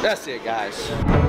That's it, guys.